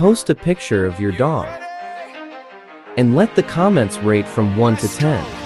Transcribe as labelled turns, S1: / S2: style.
S1: Post a picture of your dog. And let the comments rate from 1 to 10.